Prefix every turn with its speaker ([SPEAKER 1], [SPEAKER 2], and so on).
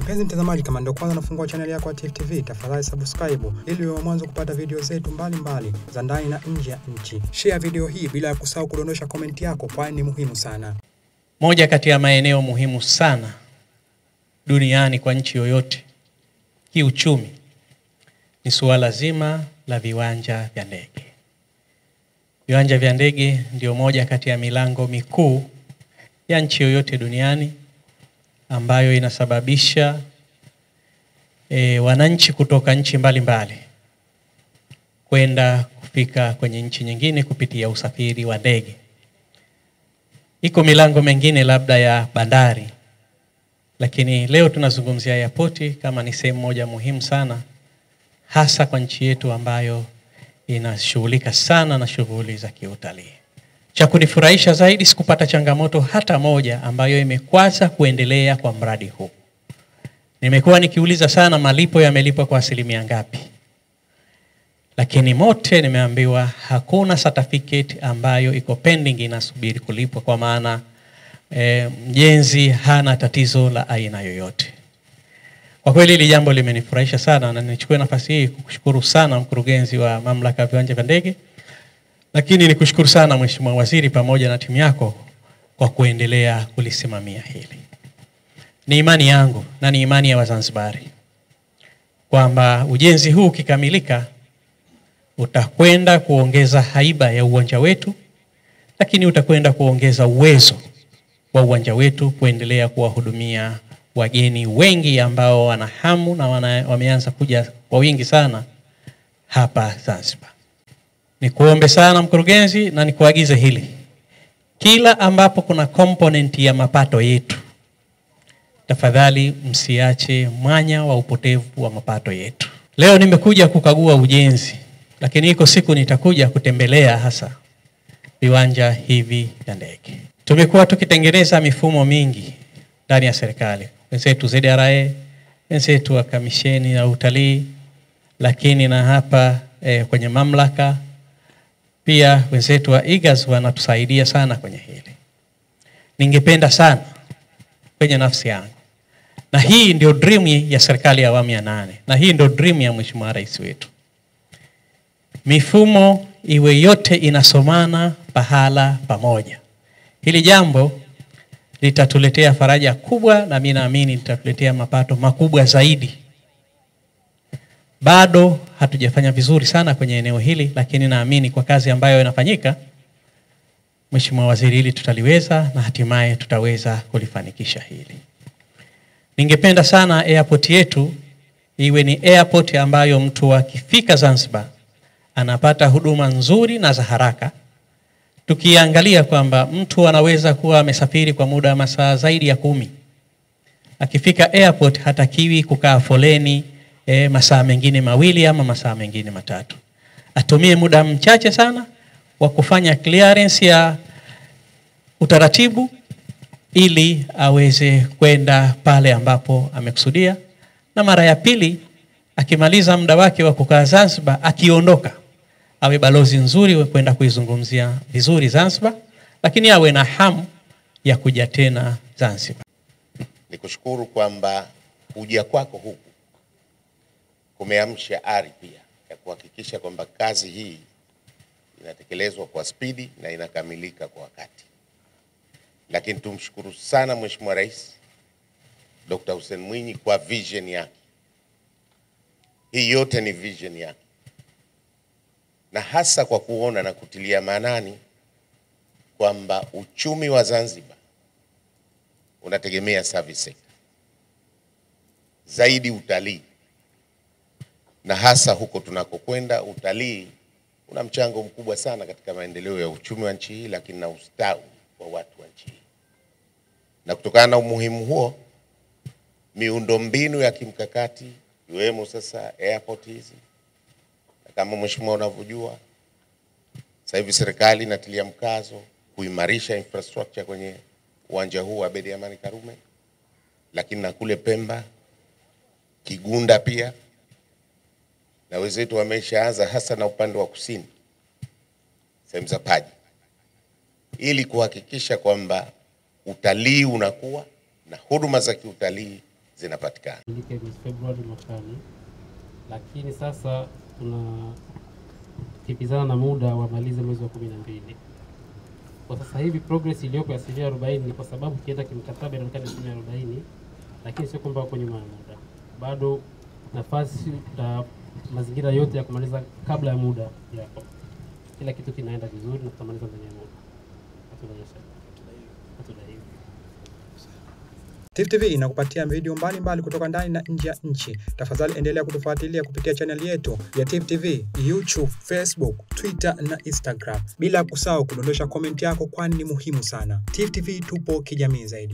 [SPEAKER 1] Mpenzi mtazamaji, kama ndio kwanza nafungua chaneli yako ya Tifu TV, tafadhali subscribe ili uwe wa mwanzo kupata video zetu mbalimbali za ndani na nje ya nchi. Share video hii bila ya kusahau kudondosha komenti yako, kwani ni muhimu sana.
[SPEAKER 2] Moja kati ya maeneo muhimu sana duniani kwa nchi yoyote kiuchumi ni suala zima la viwanja vya ndege. Viwanja vya ndege ndio moja kati ya milango mikuu ya nchi yoyote duniani ambayo inasababisha e, wananchi kutoka nchi mbalimbali kwenda kufika kwenye nchi nyingine kupitia usafiri wa ndege. Iko milango mengine labda ya bandari, lakini leo tunazungumzia airport kama ni sehemu moja muhimu sana, hasa kwa nchi yetu ambayo inashughulika sana na shughuli za kiutalii. Cha kunifurahisha zaidi, sikupata changamoto hata moja ambayo imekwaza kuendelea kwa mradi huu. Nimekuwa nikiuliza sana malipo yamelipwa kwa asilimia ngapi, lakini mote nimeambiwa hakuna certificate ambayo iko pending inasubiri kulipwa, kwa maana e, mjenzi hana tatizo la aina yoyote. Kwa kweli hili jambo limenifurahisha sana, na nichukue nafasi hii kukushukuru sana mkurugenzi wa mamlaka ya viwanja vya ndege, lakini nikushukuru sana Mheshimiwa Waziri pamoja na timu yako kwa kuendelea kulisimamia hili. Ni imani yangu na ni imani ya Wazanzibari kwamba ujenzi huu ukikamilika utakwenda kuongeza haiba ya uwanja wetu, lakini utakwenda kuongeza uwezo wa uwanja wetu kuendelea kuwahudumia wageni wengi ambao wana hamu na wana, wameanza kuja kwa wingi sana hapa Zanzibar. Nikuombe sana mkurugenzi, na nikuagize hili, kila ambapo kuna component ya mapato yetu, tafadhali msiache mwanya wa upotevu wa mapato yetu. Leo nimekuja kukagua ujenzi, lakini iko siku nitakuja kutembelea hasa viwanja hivi vya ndege. Tumekuwa tukitengeneza mifumo mingi ndani ya serikali, wenzetu ZRA, wenzetu wa kamisheni ya utalii, lakini na hapa eh, kwenye mamlaka pia wenzetu wa IGAS wanatusaidia sana kwenye hili. Ningependa sana kwenye nafsi yangu, na hii ndio dream ya serikali ya awamu ya nane, na hii ndio dream ya Mheshimiwa Rais wetu, mifumo iwe yote inasomana pahala pamoja. Hili jambo litatuletea faraja kubwa, na mimi naamini litatuletea mapato makubwa zaidi. Bado hatujafanya vizuri sana kwenye eneo hili, lakini naamini kwa kazi ambayo inafanyika, Mheshimiwa Waziri, hili tutaliweza na hatimaye tutaweza kulifanikisha hili. Ningependa sana airport yetu iwe ni airport ambayo mtu akifika Zanzibar anapata huduma nzuri na za haraka, tukiangalia kwamba mtu anaweza kuwa amesafiri kwa muda wa masaa zaidi ya kumi, akifika airport hatakiwi kukaa foleni e, masaa mengine mawili ama masaa mengine matatu. Atumie muda mchache sana wa kufanya clearance ya utaratibu ili aweze kwenda pale ambapo amekusudia, na mara ya pili akimaliza muda wake wa kukaa Zanzibar, akiondoka awe balozi nzuri kwenda kuizungumzia vizuri Zanzibar, lakini awe na hamu ya kuja tena Zanzibar.
[SPEAKER 3] Nikushukuru kwamba kuja kwako huku kumeamsha ari pia ya kuhakikisha kwamba kazi hii inatekelezwa kwa spidi na inakamilika kwa wakati. Lakini tumshukuru sana Mheshimiwa Rais Dr. Hussein Mwinyi kwa vision yake. Hii yote ni vision yake, na hasa kwa kuona na kutilia maanani kwamba uchumi wa Zanzibar unategemea service sector zaidi, utalii na hasa huko tunakokwenda, utalii una mchango mkubwa sana katika maendeleo ya uchumi wa nchi hii, lakini na ustawi wa watu wa nchi hii. Na kutokana na umuhimu huo, miundombinu ya kimkakati ikiwemo sasa airport hizi, na kama mheshimiwa unavyojua, sasa hivi serikali inatilia mkazo kuimarisha infrastructure kwenye uwanja huu wa Abeid Amani Karume, lakini na kule Pemba, Kigunda pia na wenzetu wameshaanza hasa na upande wa kusini sehemu za Paji, ili kuhakikisha kwamba utalii unakuwa na huduma za kiutalii zinapatikana.
[SPEAKER 4] Februari mwakani, lakini sasa tunakimbizana na muda wamalize mwezi wa kumi na mbili. Kwa sasa hivi progress iliyopo asilimia arobaini ni kwa sababu ukienda kimkataba inaonekana asilimia arobaini, lakini sio kwamba wako nyuma ya muda, bado nafasi na mazingira yote ya kumaliza kabla ya muda yapo. Kila kitu kinaenda vizuri na tutamaliza ndani ya muda.
[SPEAKER 1] Tifu TV inakupatia video mbalimbali kutoka ndani na nje ya nchi. Tafadhali endelea kutufuatilia kupitia chaneli yetu ya Tifu TV, YouTube, Facebook, Twitter na Instagram, bila kusahau kudondosha komenti yako, kwani ni muhimu sana. Tifu TV tupo kijamii zaidi.